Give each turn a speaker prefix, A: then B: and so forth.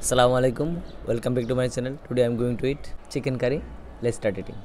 A: Assalamu alaikum. Welcome back to my channel. Today I'm going to eat chicken curry. Let's start eating.